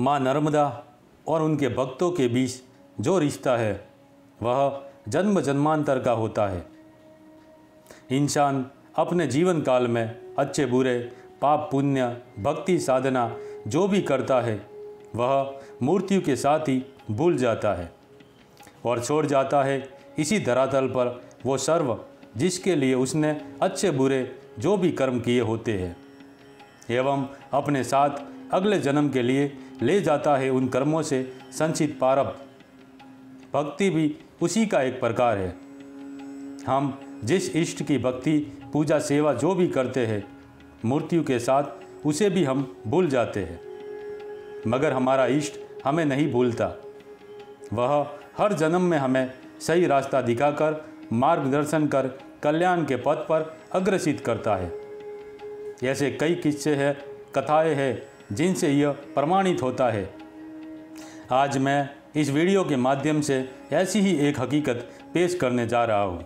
माँ नर्मदा और उनके भक्तों के बीच जो रिश्ता है, वह जन्म जन्मांतर का होता है। इंसान अपने जीवन काल में अच्छे, बुरे, पाप, पुण्य, भक्ति साधना जो भी करता है, वह मूर्तियों के साथ ही भूल जाता है और छोड़ जाता है। इसी धरातल पर वो सर्व जिसके लिए उसने अच्छे, बुरे जो भी कर्म किए होते हैं, एवं अपने साथ अगले जन्म के लिए ले जाता है उन कर्मों से संचित पारब। भक्ति भी उसी का एक प्रकार है। हम जिस इष्ट की भक्ति, पूजा, सेवा जो भी करते हैं, मूर्तियों के साथ, उसे भी हम भूल जाते हैं। मगर हमारा इष्ट हमें नहीं भूलता। वह हर जन्म में हमें सही रास्ता दिखाकर, मार्गदर्शन कर, कल्याण के पथ पर अग्रसित करता है। ऐसे कई किस्से हैं, कथाएँ हैं जिनसे यह प्रमाणित होता है। आज मैं इस वीडियो के माध्यम से ऐसी ही एक हकीकत पेश करने जा रहा हूँ,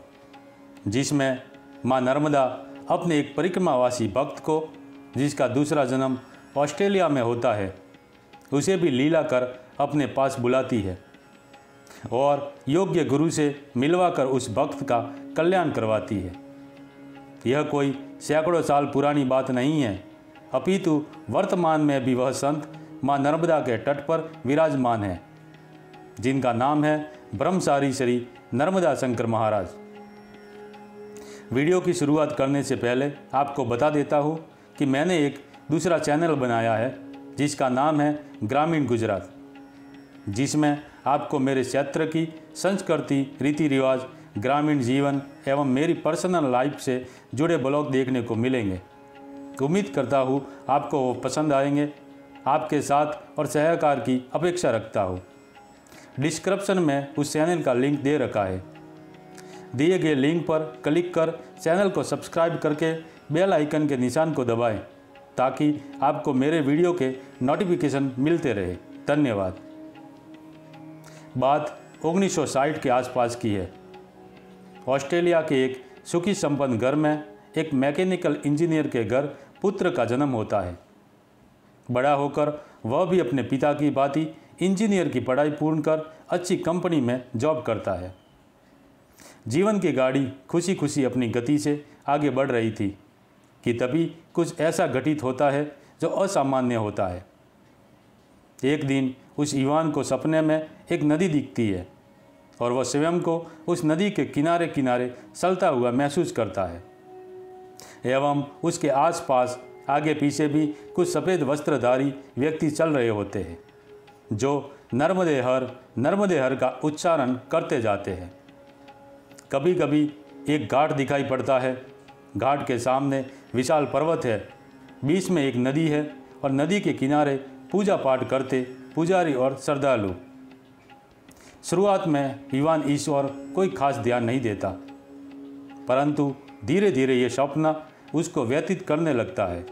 जिसमें माँ नर्मदा अपने एक परिक्रमावासी भक्त को, जिसका दूसरा जन्म ऑस्ट्रेलिया में होता है, उसे भी लीला कर अपने पास बुलाती है और योग्य गुरु से मिलवा कर उस भक्त का कल्याण करवाती है। यह कोई सैकड़ों साल पुरानी बात नहीं है अपितु वर्तमान में भी वह संत माँ नर्मदा के तट पर विराजमान है, जिनका नाम है ब्रह्मचारी श्री नर्मदा शंकर महाराज। वीडियो की शुरुआत करने से पहले आपको बता देता हूँ कि मैंने एक दूसरा चैनल बनाया है, जिसका नाम है ग्रामीण गुजरात, जिसमें आपको मेरे क्षेत्र की संस्कृति रीति रिवाज ग्रामीण जीवन एवं मेरी पर्सनल लाइफ से जुड़े ब्लॉग देखने को मिलेंगे। उम्मीद करता हूँ आपको वो पसंद आएँगे। आपके साथ और सहकार की अपेक्षा रखता हूँ। डिस्क्रिप्शन में उस चैनल का लिंक दे रखा है। दिए गए लिंक पर क्लिक कर चैनल को सब्सक्राइब करके बेल आइकन के निशान को दबाएँ, ताकि आपको मेरे वीडियो के नोटिफिकेशन मिलते रहे। धन्यवाद। बात 1960 के आसपास की है। ऑस्ट्रेलिया के एक सुखी संपन्न घर में एक मैकेनिकल इंजीनियर के घर पुत्र का जन्म होता है। बड़ा होकर वह भी अपने पिता की भांति इंजीनियर की पढ़ाई पूर्ण कर अच्छी कंपनी में जॉब करता है। जीवन की गाड़ी खुशी खुशी अपनी गति से आगे बढ़ रही थी कि तभी कुछ ऐसा घटित होता है जो असामान्य होता है। एक दिन उस ईवान को सपने में एक नदी दिखती है और वह स्वयं को उस नदी के किनारे किनारे चलता हुआ महसूस करता है। एवं उसके आसपास आगे पीछे भी कुछ सफ़ेद वस्त्रधारी व्यक्ति चल रहे होते हैं, जो नर्मदे हर नर्मदे हर का उच्चारण करते जाते हैं। कभी कभी एक घाट दिखाई पड़ता है। घाट के सामने विशाल पर्वत है। बीच में एक नदी है और नदी के किनारे पूजा पाठ करते पुजारी और श्रद्धालु। शुरुआत में ईवान ईश्वर कोई खास ध्यान नहीं देता, परंतु धीरे धीरे ये स्वप्न उसको व्यतीत करने लगता है,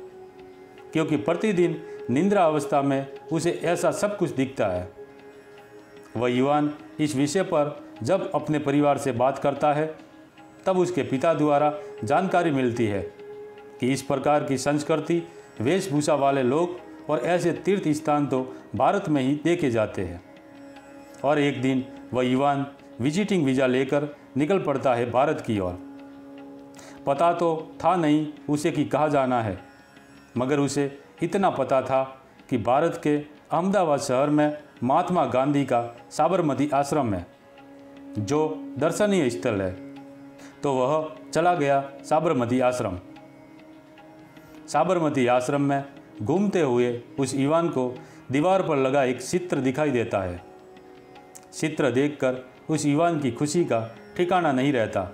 क्योंकि प्रतिदिन निंद्रा अवस्था में उसे ऐसा सब कुछ दिखता है। वह युवान इस विषय पर जब अपने परिवार से बात करता है, तब उसके पिता द्वारा जानकारी मिलती है कि इस प्रकार की संस्कृति वेशभूषा वाले लोग और ऐसे तीर्थ स्थान तो भारत में ही देखे जाते हैं। और एक दिन वह युवान विजिटिंग वीज़ा लेकर निकल पड़ता है भारत की ओर। पता तो था नहीं उसे कि कहाँ जाना है, मगर उसे इतना पता था कि भारत के अहमदाबाद शहर में महात्मा गांधी का साबरमती आश्रम है, जो दर्शनीय स्थल है। तो वह चला गया साबरमती आश्रम। साबरमती आश्रम में घूमते हुए उस ईवान को दीवार पर लगा एक चित्र दिखाई देता है। चित्र देखकर उस ईवान की खुशी का ठिकाना नहीं रहता।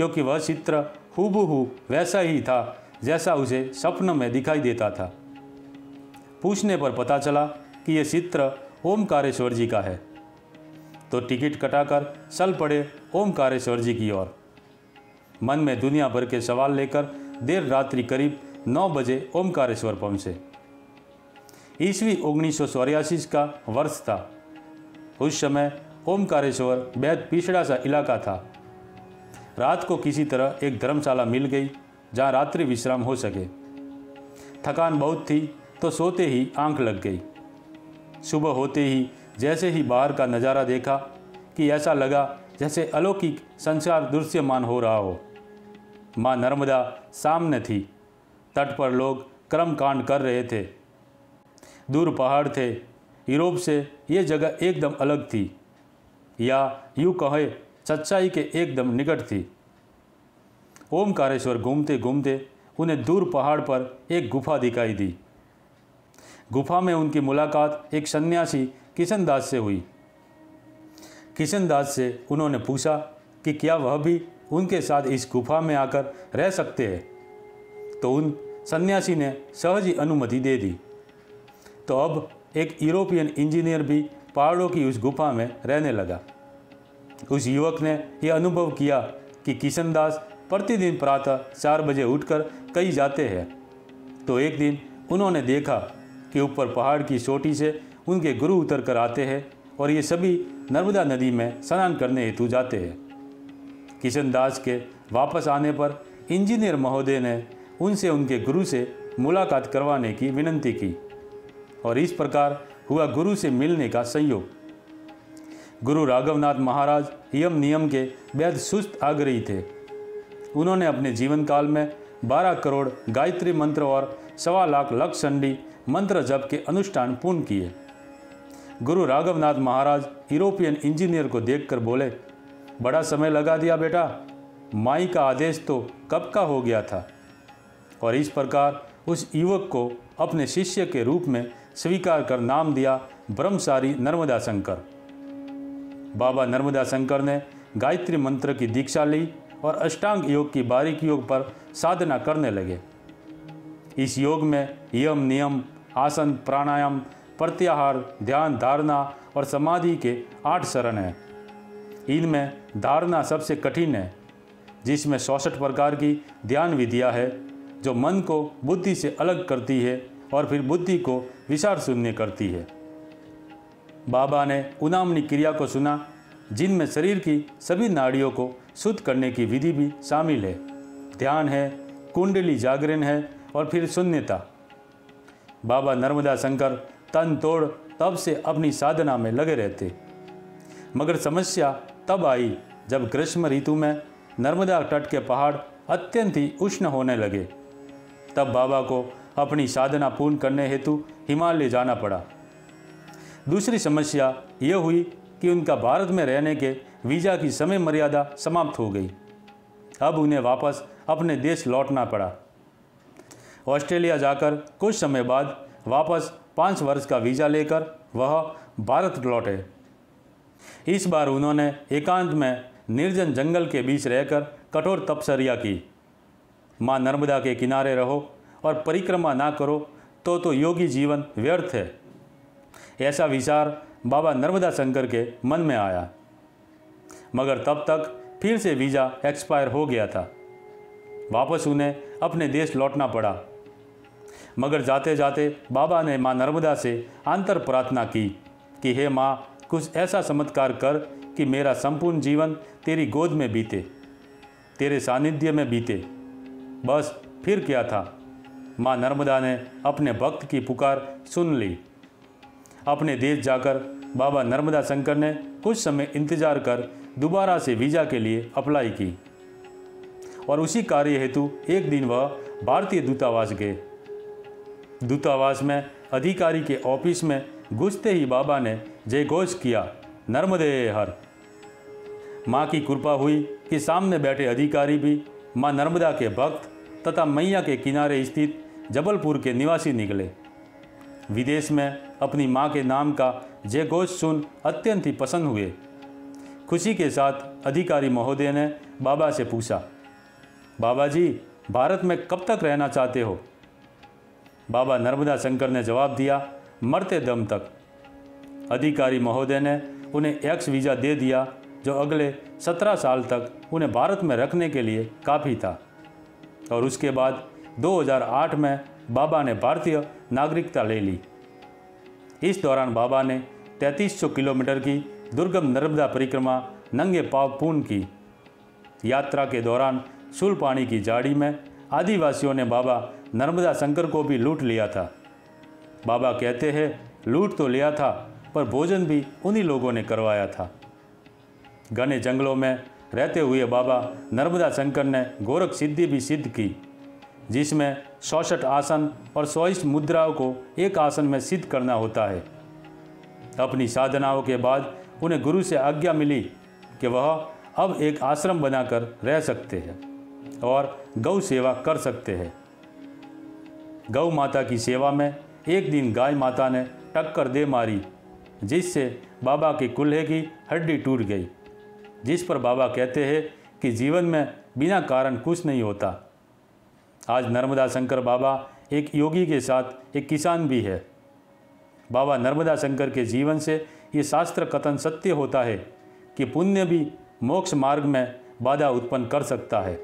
क्योंकि वह चित्र हूबहू वैसा ही था, जैसा उसे स्वप्न में दिखाई देता था। पूछने पर पता चला कि यह चित्र ओमकारेश्वर जी का है। तो टिकट कटाकर चल पड़े ओमकारेश्वर जी की ओर। मन में दुनिया भर के सवाल लेकर देर रात्रि करीब नौ बजे ओमकारेश्वर पहुँचे। ईस्वी उन्नीस का वर्ष था। उस समय ओमकारेश्वर बेहद पिछड़ा सा इलाका था। रात को किसी तरह एक धर्मशाला मिल गई, जहाँ रात्रि विश्राम हो सके। थकान बहुत थी तो सोते ही आँख लग गई। सुबह होते ही जैसे ही बाहर का नज़ारा देखा कि ऐसा लगा जैसे अलौकिक संसार दृश्यमान हो रहा हो। माँ नर्मदा सामने थी। तट पर लोग कर्म कांड कर रहे थे। दूर पहाड़ थे। यूरोप से ये जगह एकदम अलग थी। या यूँ कहे सच्चाई के एकदम निकट थी। ओमकारेश्वर घूमते घूमते उन्हें दूर पहाड़ पर एक गुफा दिखाई दी। गुफा में उनकी मुलाकात एक सन्यासी किशन दास से हुई। किशन दास से उन्होंने पूछा कि क्या वह भी उनके साथ इस गुफा में आकर रह सकते हैं? तो उन सन्यासी ने सहज ही अनुमति दे दी। तो अब एक यूरोपियन इंजीनियर भी पहाड़ों की उस गुफा में रहने लगा। उस युवक ने यह अनुभव किया कि किशन दास प्रतिदिन प्रातः चार बजे उठकर कहीं जाते हैं। तो एक दिन उन्होंने देखा कि ऊपर पहाड़ की चोटी से उनके गुरु उतर कर आते हैं और ये सभी नर्मदा नदी में स्नान करने हेतु जाते हैं। किशन दास के वापस आने पर इंजीनियर महोदय ने उनसे उनके गुरु से मुलाकात करवाने की विनंती की और इस प्रकार हुआ गुरु से मिलने का संयोग। गुरु राघवनाथ महाराज यम नियम के बेहद सुस्त आग्रही थे। उन्होंने अपने जीवन काल में 12 करोड़ गायत्री मंत्र और सवा लाख लक्षंडी मंत्र जप के अनुष्ठान पूर्ण किए। गुरु राघवनाथ महाराज यूरोपियन इंजीनियर को देखकर बोले, बड़ा समय लगा दिया बेटा, माई का आदेश तो कब का हो गया था? और इस प्रकार उस युवक को अपने शिष्य के रूप में स्वीकार कर नाम दिया ब्रह्मचारी नर्मदा शंकर। बाबा नर्मदा शंकर ने गायत्री मंत्र की दीक्षा ली और अष्टांग योग की बारीक योग पर साधना करने लगे। इस योग में यम, नियम, आसन, प्राणायाम, प्रत्याहार, ध्यान, धारणा और समाधि के आठ शरण हैं। इनमें धारणा सबसे कठिन है, जिसमें चौसठ प्रकार की ध्यान विधियाँ है, जो मन को बुद्धि से अलग करती है और फिर बुद्धि को विचार शून्य करती है। बाबा ने उनामनी क्रिया को सुना, जिनमें शरीर की सभी नाड़ियों को शुद्ध करने की विधि भी शामिल है। ध्यान है, कुंडली जागरण है और फिर शून्यता। बाबा नर्मदा शंकर तन तोड़ तब से अपनी साधना में लगे रहते। मगर समस्या तब आई जब ग्रीष्म ऋतु में नर्मदा तट के पहाड़ अत्यंत ही उष्ण होने लगे। तब बाबा को अपनी साधना पूर्ण करने हेतु हिमालय जाना पड़ा। दूसरी समस्या यह हुई कि उनका भारत में रहने के वीज़ा की समय मर्यादा समाप्त हो गई। अब उन्हें वापस अपने देश लौटना पड़ा। ऑस्ट्रेलिया जाकर कुछ समय बाद वापस पाँच वर्ष का वीज़ा लेकर वह भारत लौटे। इस बार उन्होंने एकांत में निर्जन जंगल के बीच रहकर कठोर तपसरिया की। माँ नर्मदा के किनारे रहो और परिक्रमा ना करो तो तो योगी जीवन व्यर्थ है। ऐसा विचार बाबा नर्मदा शंकर के मन में आया। मगर तब तक फिर से वीज़ा एक्सपायर हो गया था। वापस उन्हें अपने देश लौटना पड़ा। मगर जाते जाते बाबा ने माँ नर्मदा से आंतर प्रार्थना की कि, हे माँ, कुछ ऐसा चमत्कार कर कि मेरा संपूर्ण जीवन तेरी गोद में बीते, तेरे सानिध्य में बीते। बस फिर क्या था? माँ नर्मदा ने अपने भक्त की पुकार सुन ली। अपने देश जाकर बाबा नर्मदा शंकर ने कुछ समय इंतज़ार कर दोबारा से वीज़ा के लिए अप्लाई की। और उसी कार्य हेतु एक दिन वह भारतीय दूतावास गए। दूतावास में अधिकारी के ऑफ़िस में घुसते ही बाबा ने जय घोष किया, नर्मदे हर। माँ की कृपा हुई कि सामने बैठे अधिकारी भी माँ नर्मदा के भक्त तथा मैया के किनारे स्थित जबलपुर के निवासी निकले। विदेश में अपनी माँ के नाम का जय घोष सुन अत्यंत ही पसंद हुए। खुशी के साथ अधिकारी महोदय ने बाबा से पूछा, बाबा जी, भारत में कब तक रहना चाहते हो? बाबा नर्मदा शंकर ने जवाब दिया, मरते दम तक। अधिकारी महोदय ने उन्हें एक्स वीज़ा दे दिया, जो अगले सत्रह साल तक उन्हें भारत में रखने के लिए काफ़ी था। और उसके बाद 2008 में बाबा ने भारतीय नागरिकता ले ली इस दौरान बाबा ने 3300 किलोमीटर की दुर्गम नर्मदा परिक्रमा नंगे पाव पूर्ण की यात्रा के दौरान सुलपानी की जाड़ी में आदिवासियों ने बाबा नर्मदा शंकर को भी लूट लिया था बाबा कहते हैं लूट तो लिया था पर भोजन भी उन्हीं लोगों ने करवाया था घने जंगलों में रहते हुए बाबा नर्मदा शंकर ने गोरख सिद्धि भी सिद्ध की जिसमें चौसठ आसन और सौइष्ट मुद्राओं को एक आसन में सिद्ध करना होता है। अपनी साधनाओं के बाद उन्हें गुरु से आज्ञा मिली कि वह अब एक आश्रम बनाकर रह सकते हैं और गौ सेवा कर सकते हैं। गौ माता की सेवा में एक दिन गाय माता ने टक्कर दे मारी, जिससे बाबा के कुल्हे की हड्डी टूट गई, जिस पर बाबा कहते हैं कि जीवन में बिना कारण कुछ नहीं होता। आज नर्मदा शंकर बाबा एक योगी के साथ, एक किसान भी है। बाबा नर्मदा शंकर के जीवन से ये शास्त्र कथन सत्य होता है कि पुण्य भी मोक्ष मार्ग में बाधा उत्पन्न कर सकता है।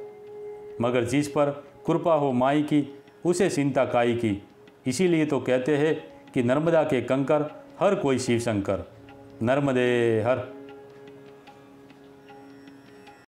मगर जिस पर कृपा हो माई की, उसे चिंता काई की। इसीलिए तो कहते हैं कि नर्मदा के कंकर हर कोई शिव शंकर नर्मदे हर।